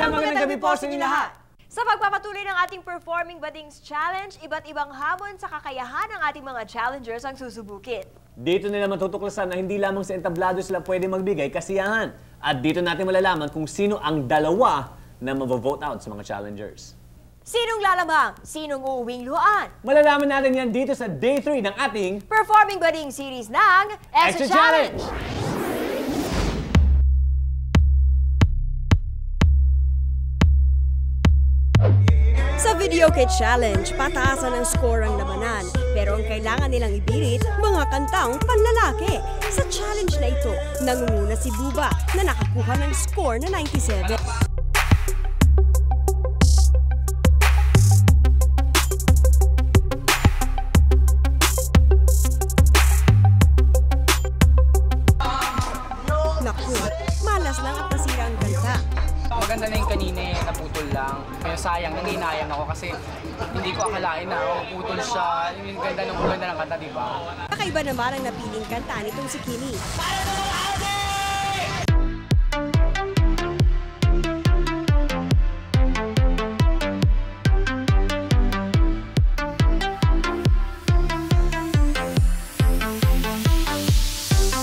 Tabi po sa inyo lahat! Sa pagpapatuloy ng ating Performing Badings Challenge, iba't ibang hamon sa kakayahan ng ating mga challengers ang susubukin. Dito nila matutuklasan na hindi lamang sa entablado sila pwede magbigay kasiyahan. At dito natin malalaman kung sino ang dalawa na mavovote out sa mga challengers. Sinong lalamang? Sinong uuwing luhaan? Malalaman natin yan dito sa Day 3 ng ating Performing Bading Series ng Extra, Extra Challenge! Challenge! Video Kit Challenge, pataasan ang score ang labanan. Pero ang kailangan nilang ibirit, mga kantang panlalaki. Sa challenge na ito, nangunguna si Buba na nakakuha ng score na 97. Akalain na oh, putol siya. Yung ganda ng ganda ng kanta, di ba? Kakaiba naman ang napiling kanta nitong si Kimi.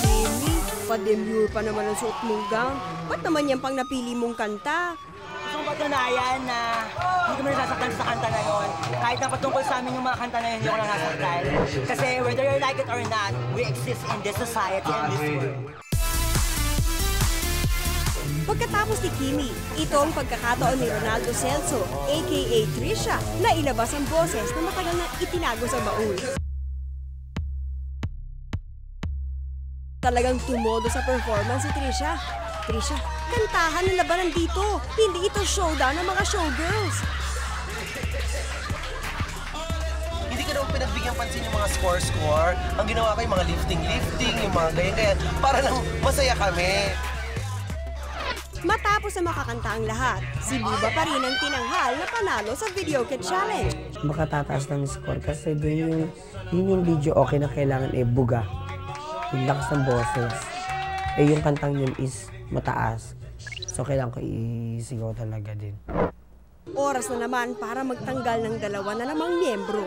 Kimi, pa-demure pa naman ang suot mong gown. Ba't naman yan pang napili mong kanta? Gusto kong patunayan na hindi kami nasasaktan sa kanta na yon. Kahit na patungkol sa amin yung mga kanta na yun, hindi ako nasasaktan. Kasi whether you like it or not, we exist in this society and this world. Pagkatapos ni Kimi, ito ang pagkakataon ni Ronaldo Celso, aka Trisha, na ilabas ang boses na matagal na itinago sa baul. Talagang tumodo sa performance si Trisha. Trisha, kantahan ng labanan dito. Hindi ito showdown ng mga showgirls. hindi ko naman pinagbigyan pansin yung mga score-score. Ang ginawa ko yung mga lifting-lifting, yung mga ganyan-ganyan, para lang masaya kami. Matapos na makakanta ang lahat, si Buba pa rin ang tinanghal na panalo sa Video Kit Challenge. makatataas ng score kasi doon yung, yun yung video okay na kailangan eh buga. Yung lakas ng boses. Eh yung kantang yun is mataas. So kailangan ko isigaw talaga din. Oras na naman para magtanggal ng dalawa na namang miyembro.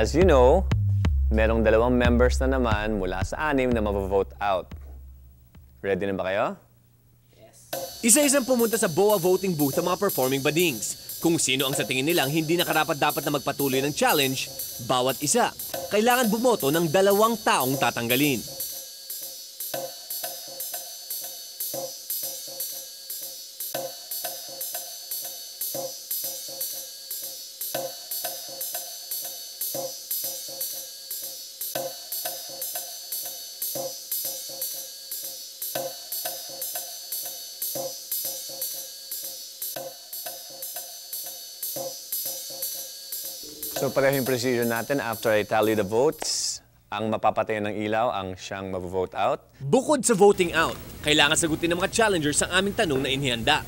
As you know, merong dalawang members na naman mula sa anim na mavovote out. Ready na ba kayo? Isa-isang pumunta sa BOA voting booth ang mga performing badings. Kung sino ang sa tingin nilang hindi nakarapat-dapat na magpatuloy ng challenge, bawat isa, kailangan bumoto ng dalawang taong tatanggalin. So pareho yung procedure natin. After I tally the votes, ang mapapatayan ng ilaw ang siyang mavovote out. Bukod sa voting out, kailangan sagutin ng mga challengers ang aming tanong na inihanda.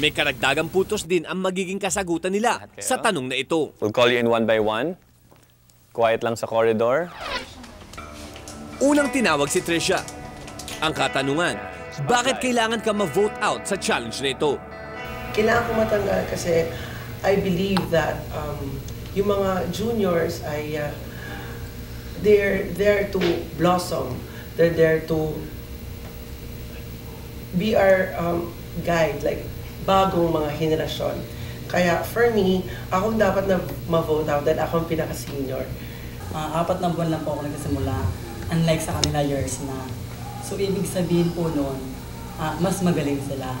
May karagdagang putos din ang magiging kasagutan nila sa tanong na ito. We'll call you in one by one. Quiet lang sa corridor. Unang tinawag si Trisha. Ang katanungan, bakit kailangan ka ma-vote out sa challenge na ito? Kailangan ko matanggal kasi I believe that um, yung mga juniors ay uh, they're there to blossom. They're there to be our um, guide, like bagong mga henerasyon. Kaya for me, ako dapat na ma-vote out dahil ako ang pinaka-senior. Mga apat na buwan lang po ako nagsimula, unlike sa kanila years na. So, ibig sabihin po noon, ah, mas magaling sila.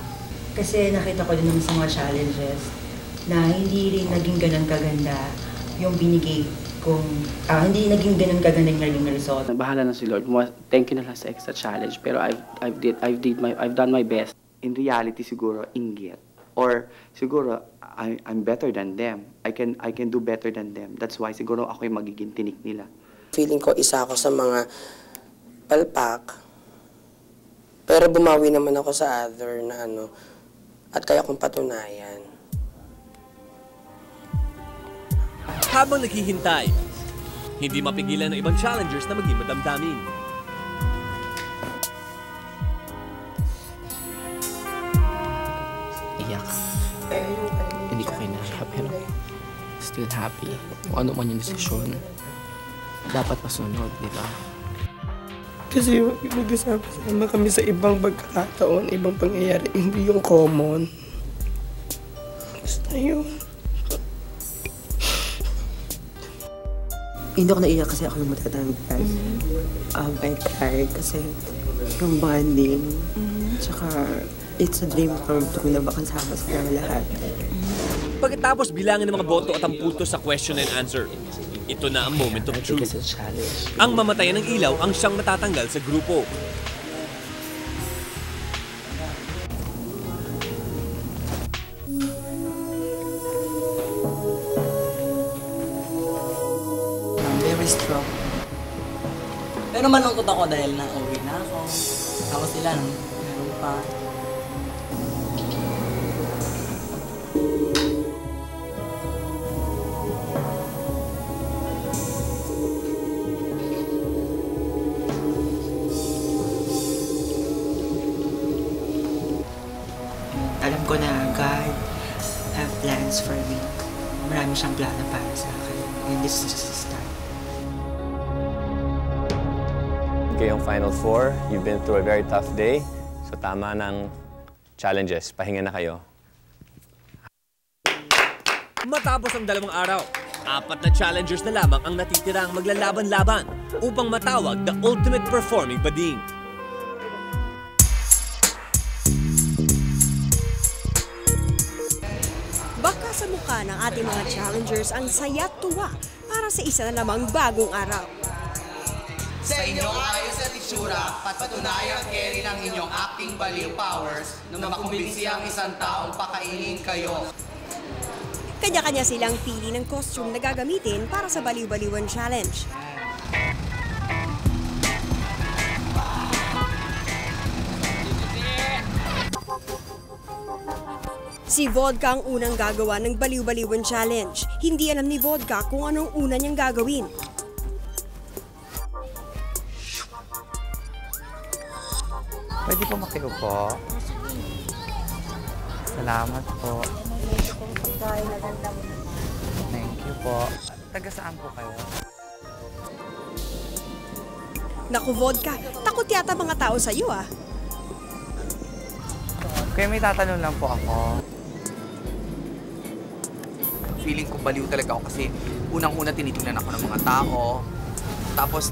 Kasi nakita ko din naman sa mga challenges na hindi rin naging ganun kaganda yung binigay kong, ah, hindi naging ganun kaganda yung naging result. Bahala na si Lord. Thank you na lang sa extra challenge. Pero I've, I've, did, I've, did my, I've done my best. In reality, siguro, inggit. Or siguro, I, I'm better than them. I can, I can do better than them. That's why siguro ako yung magiging tinik nila. Feeling ko isa ako sa mga palpak. Pero bumawi naman ako sa other na ano, at kaya kong patunayan. Habang naghihintay, Hindi mapigilan ng ibang challengers na maging madamdamin. Iyak. Hindi ko kinaya, pero still happy. Kung ano man yung desisyon, dapat masunod, di ba? Kasi nag-usap-sama kami sa ibang pagkakataon, ibang pangyayari, hindi yung common. Gusto yun. Hindi ako naiyak kasi ako yung matatanggal. Um, I cried kasi yung bonding. Tsaka, it's a dream come true na makasama sila lahat. Pagkatapos bilangin ng mga boto at ang puntos sa question and answer, ito na ang moment of truth. Ang mamatayan ng ilaw ang siyang matatanggal sa grupo. Strong. Pero malungkot ako dahil na-uwi na ako. Tapos sila, meron pa. Alam ko na God have plans for me. Marami siyang plano para sa akin. And this is Kayong Final Four, you've been through a very tough day. So tama ng challenges. Pahinga na kayo. Matapos ang dalawang araw, apat na challengers na lamang ang natitirang maglalaban-laban upang matawag the ultimate performing bading. Baka sa mukha ng ating mga challengers ang saya tuwa para sa isa na namang bagong araw. Sa inyong ayos at itsura, patunayan carry ng inyong acting baliw powers na makumbinsi ang isang taong pakainin kayo. Kanya-kanya silang pili ng costume na gagamitin para sa Baliw-Baliwan Challenge. Si Vodka ang unang gagawa ng Baliw-Baliwan Challenge. Hindi alam ni Vodka kung anong una niyang gagawin. Pwede po makiupo. Salamat po. Thank you po. Taga saan po kayo? Naku, Vodka, takot yata mga tao sa iyo ah. Kaya may tatanong lang po ako. Feeling ko baliw talaga ako kasi unang-una tinitingnan ako ng mga tao. Tapos,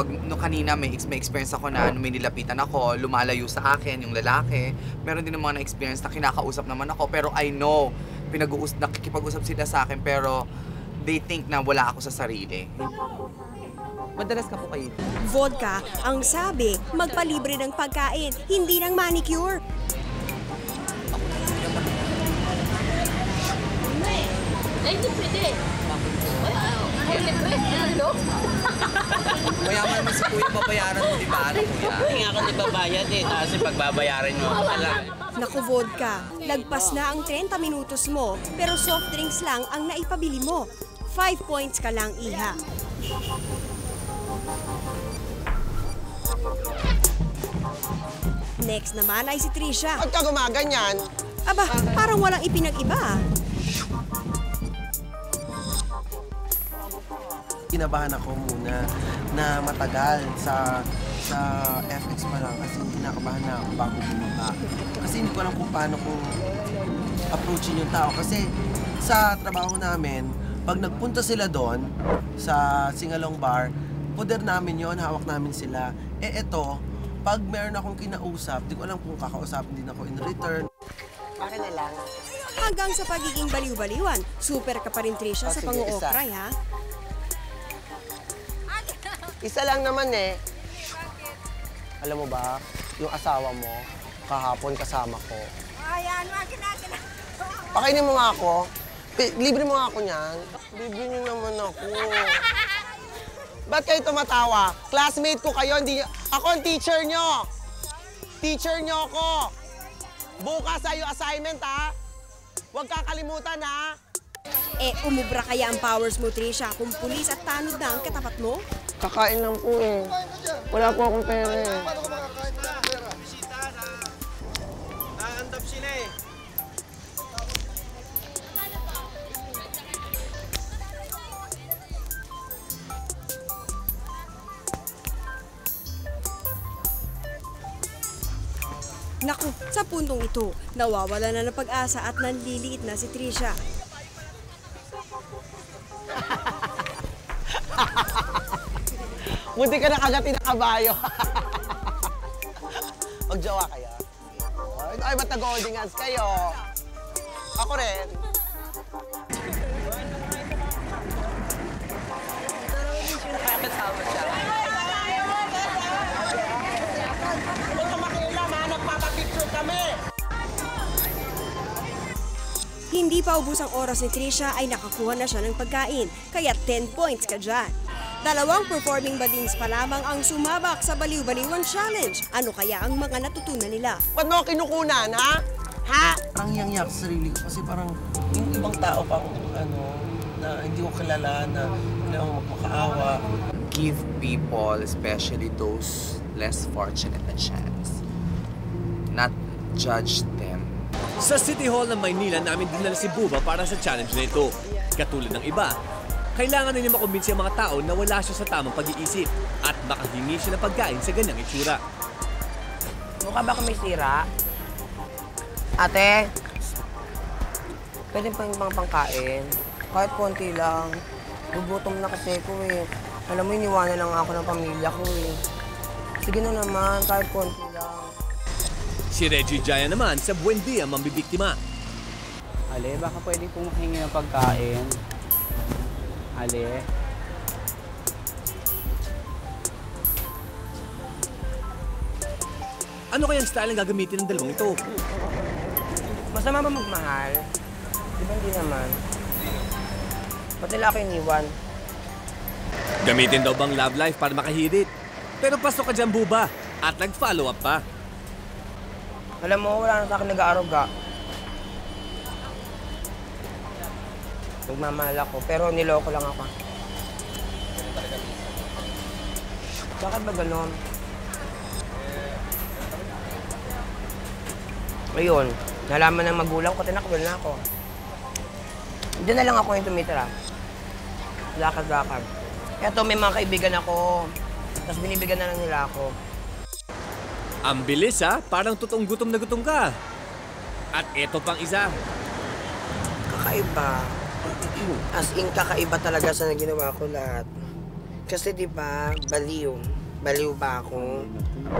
pag no kanina may, may experience ako na nung may nilapitan ako, lumalayo sa akin yung lalaki. Meron din ng mga na-experience na kinakausap naman ako. Pero I know, pinag-uus nakikipag-usap sila sa akin pero they think na wala ako sa sarili. Madalas ka po kayo. Vodka, ang sabi, magpalibre ng pagkain, hindi ng manicure. Ay, hindi pwede. Pwede. Ano? Mayaman naman si kuya, babayaran mo, di ba? Ano kuya? Hindi nga ako di babayad eh. Kasi pagbabayaran mo ako lang. Naku, Vodka, lagpas na ang 30 minutos mo, pero soft drinks lang ang naipabili mo. 5 points ka lang, Iha. Next naman ay si Trisha. Ba't ka gumaganyan? Aba, parang walang ipinag-iba. Kinabahan ako muna na matagal sa sa FX pa lang kasi kinakabahan na ako bago bumaba. Kasi hindi ko alam kung paano ko approachin yung tao. Kasi sa trabaho namin, pag nagpunta sila doon sa Singalong Bar, poder namin yon hawak namin sila. Eh eto, pag meron akong kinausap, di ko alam kung kakausapin din ako in return. Akin na lang. Hanggang sa pagiging baliw-baliwan, super ka pa rin Trisha Oh, sa pang-ookray, ha? Isa lang naman eh. Alam mo ba, yung asawa mo, kahapon kasama ko. Ayan, akin, akin. Pakainin mo nga ako. Libre mo nga ako niyan. Libre niyo naman ako. Ba't kayo tumatawa? Classmate ko kayo, hindi Ako ang teacher nyo! Teacher nyo ako! Bukas sa'yo assignment, ha? Huwag kakalimutan, ha? Eh, umubra kaya ang powers mo, Trisha, kung pulis at tanod na ang katapat mo? Kakain lang po eh. Wala po akong pera eh. Naandap sila eh. Naku, sa puntong ito, nawawala na ng pag-asa at nanliliit na si Trisha. Buti ka nakagatin na kabayo. Magjowa kayo. Ay, ba't nag-holding hands kayo? Ako rin. Hindi pa ubus ang oras ni Trisha ay nakakuha na siya ng pagkain, kaya 10 points ka dyan. Dalawang performing badings pa lamang ang sumabak sa Baliw-Baliwan Challenge. Ano kaya ang mga natutunan nila? Ba't mo kinukunan, ha? Ha? Parang yang sa sarili ko kasi parang yung ibang tao pang ano, na hindi ko kilala, na kailangan magmakaawa. Give people, especially those less fortunate, a chance. Not judge them. Sa City Hall ng Maynila namin dinala si Buba para sa challenge na ito. Katulad ng iba, kailangan na niya makumbinsi ang mga tao na wala siya sa tamang pag-iisip at makahingi siya ng pagkain sa ganyang itsura. Mukha ba may sira? Ate, pwede pa yung mga pangkain? Kahit konti lang. Gugutom na kasi ko eh. Alam mo, iniwanan lang ako ng pamilya ko eh. Sige na naman, kahit konti lang. Si Reggie Jaya naman sa Buendia mambibiktima. Ale, baka pwede pong makingi ng pagkain. Ale. Ano kayang style ang gagamitin ng dalawang ito? Masama ba magmahal? Di ba hindi naman? Ba't nila ako iniwan? Gamitin daw bang love life para makahirit? Pero pasok ka dyan, Buba. At nag-follow up pa. Alam mo, wala na sa akin nag-aaruga. Nagmamahal ako, pero niloko lang ako. Bakit ba ganon? Ayun, nalaman ng magulang ko, tinakwil na ako. Diyan na lang ako yung tumitira. Lakad-lakad. Eto, may mga kaibigan ako. Tapos binibigyan na lang nila ako. Ang bilis ha, parang totoong gutom na gutom ka. At eto pang isa. Kakaiba. As in, kakaiba talaga sa ginawa ko lahat. Kasi di ba baliw. Baliw ba ako?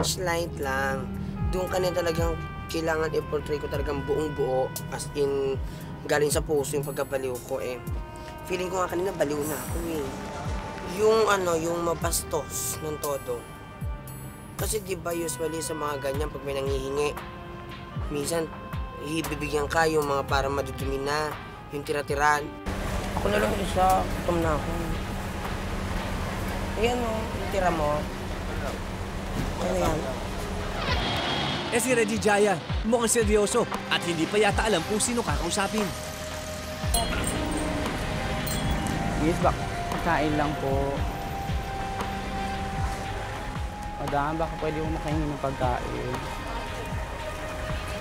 Slight lang. Doon ka na talagang kailangan i-portray ko talagang buong buo. As in, galing sa puso yung pagkabaliw ko eh. Feeling ko nga kanina baliw na ako eh. Yung ano, yung mabastos ng todo. Kasi di ba usually sa mga ganyan pag may nangihingi, minsan ibibigyan ka yung mga para madudumi na, yung tira-tiran. Ako na lang isa, gutom na ako. Ayan o, yung tira mo. Ano yan? Eh si Reggie Jaya, mukhang seryoso at hindi pa yata alam kung sino kakausapin. Yes, bak pagkain lang po. Madam, baka pwede mo makahingi ng pagkain.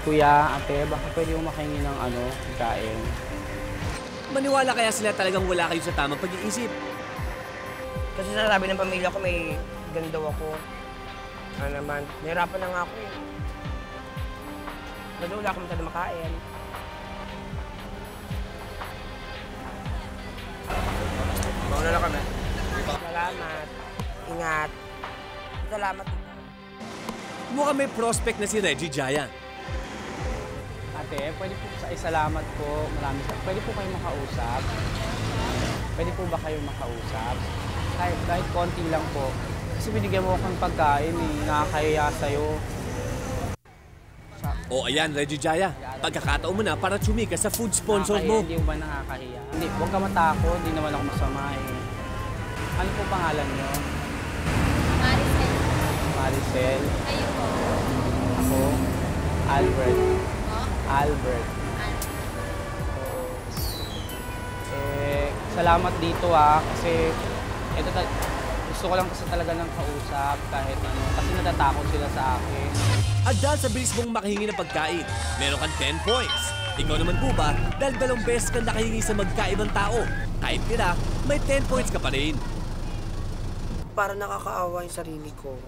Kuya, ate, baka pwede mo makahingi ng ano, pagkain. Maniwala kaya sila talagang wala kayo sa tamang pag-iisip. Kasi sasabi ng pamilya ko may ganun daw ako. Ano naman, nahirapan na nga ako eh. Lalo wala akong masyado makain. Mauna na kami. Salamat. Ingat. Salamat. Mukhang may prospect na si Reggie Jaya. Ate, pwede po sa isalamat po. Marami sa Pwede po kayo makausap. Pwede po ba kayo makausap? Kahit, kahit konti lang po. Kasi binigyan mo akong pagkain eh. Nakakahiya sa'yo. O ayan, Reggie Jaya, pagkakataon mo na para tsumika sa food sponsor Nakakahiya, mo. Hindi mo ba nakakahiya? Hindi, huwag ka matakot. Hindi naman ako masama eh. Ano po pangalan niyo? Maricel. Maricel. Kayo po. Ako? Albert. Albert. salamat dito ah, kasi ito ta- gusto ko lang kasi talaga ng kausap kahit ano, kasi natatakot sila sa akin. At dahil sa bilis mong makahingi ng pagkain, meron kang 10 points. Ikaw naman po ba, dahil dalawang beses kang nakahingi sa magkaibang tao, kahit tira, may 10 points ka pa rin. Para nakakaawa yung sarili ko.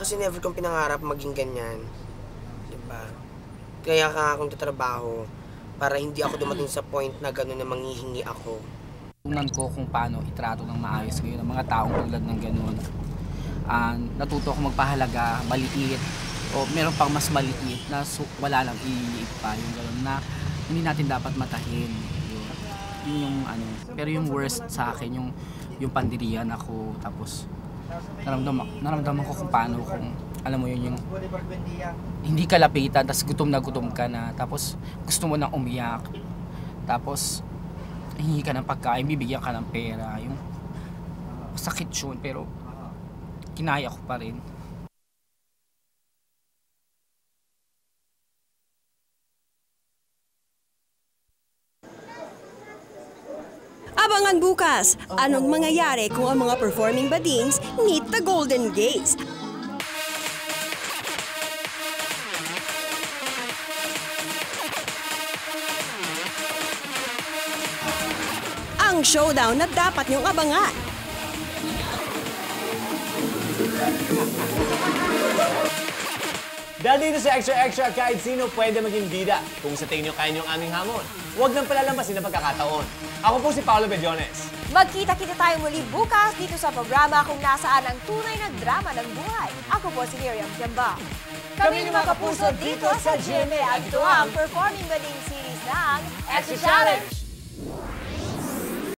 Kasi never kong pinangarap maging ganyan. Diba? Kaya ka akong tatrabaho para hindi ako dumating sa point na gano'n na manghihingi ako. Tunan ko kung paano itrato ng maayos ngayon ang mga taong tulad ng ganun. Ah, natuto ako magpahalaga, maliit, o meron pang mas maliit na su- wala lang iliit pa yung ganun na hindi natin dapat matahin. Yun, yun yung ano, pero yung worst sa akin yung yung pandirian ako tapos naramdaman, naramdaman ko kung paano kung alam mo yun yung hindi ka lapitan tapos gutom na gutom ka na. Tapos gusto mo nang umiyak. Tapos hingi ka ng pagkain, bibigyan ka ng pera. Yung sakit yun pero kinaya ko pa rin. Abangan bukas, anong mangyayari kung ang mga performing badings meet the Golden Gates? Ang showdown na dapat niyong abangan. Dahil dito sa Extra Extra, kahit sino pwede maging bida kung sa tingin nyo kaya nyo ang aming hamon. Huwag nang palalampasin na pagkakataon. Ako po si Paolo Bediones. Magkita-kita tayo muli bukas dito sa programa kung nasaan ang tunay na drama ng buhay. Ako po si Miriam Jamba. Kami ni mga kapuso dito sa GMA at ito ang performing bading series ng Extra Challenge!